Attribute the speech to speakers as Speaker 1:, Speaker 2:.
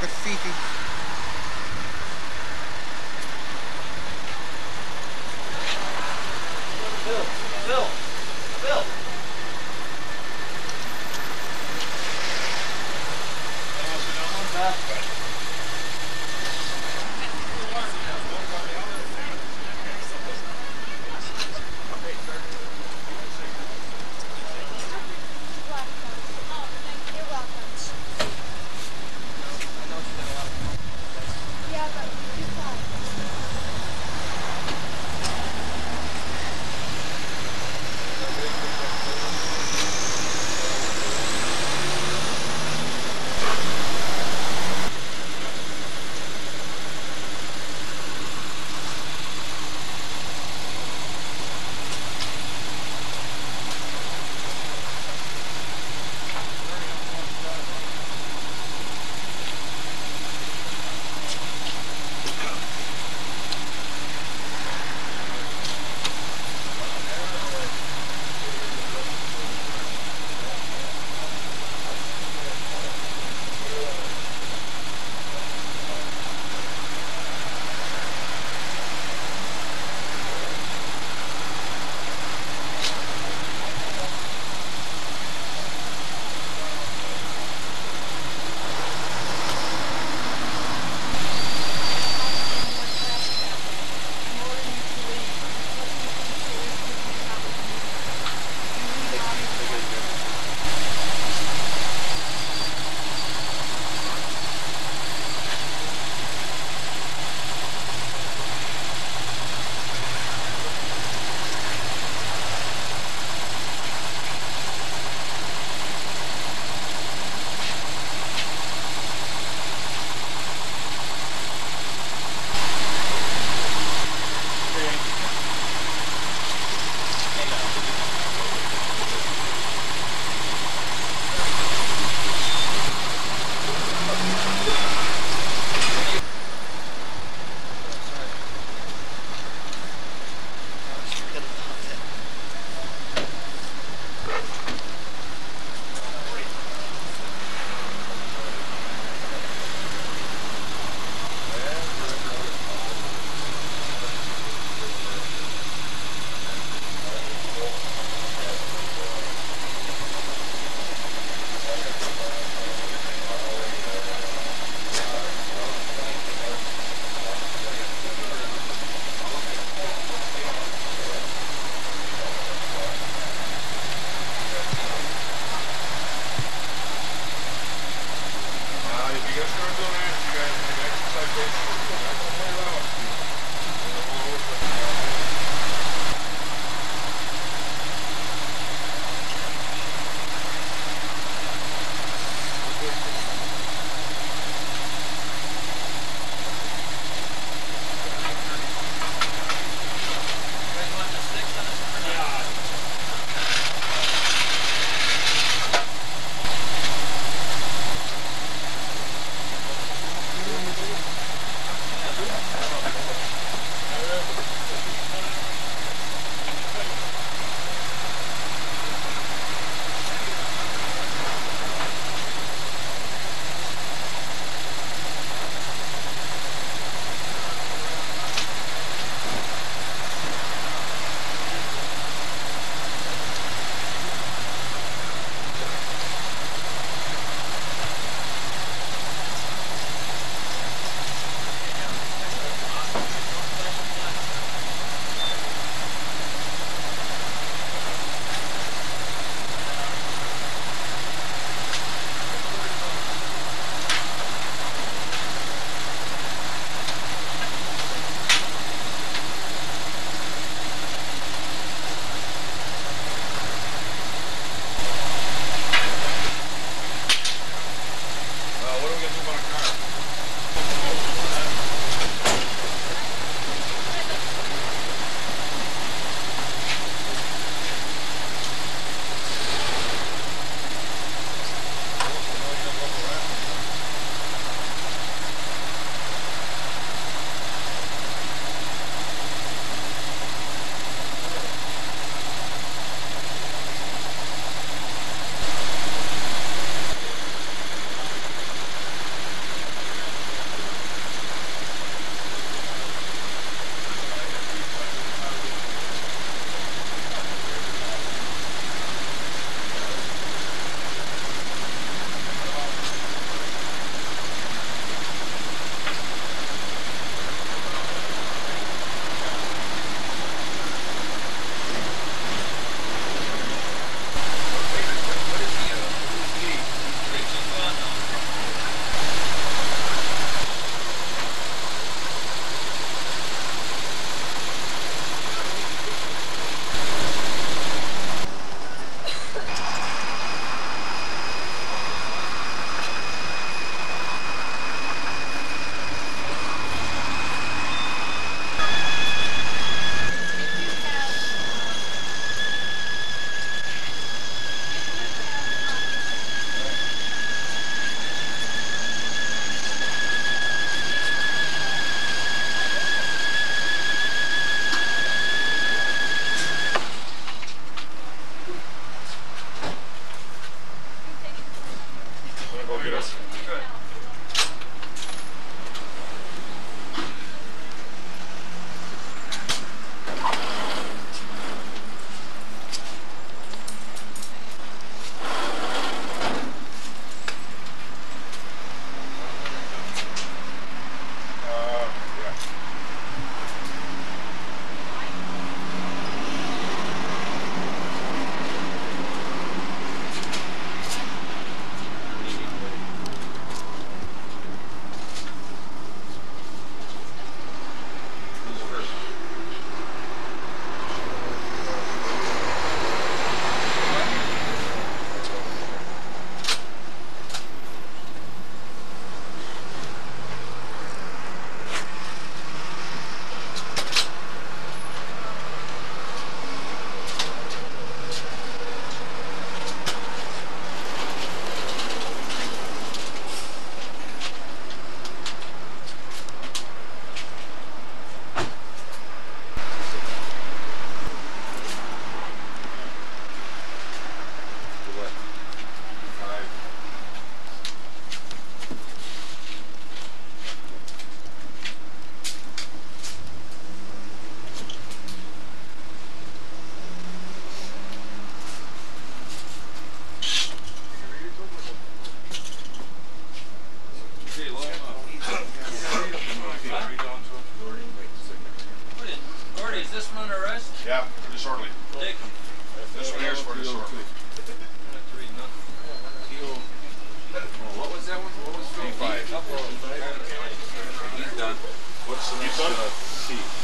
Speaker 1: graffiti. Bill, Bill. Good. see.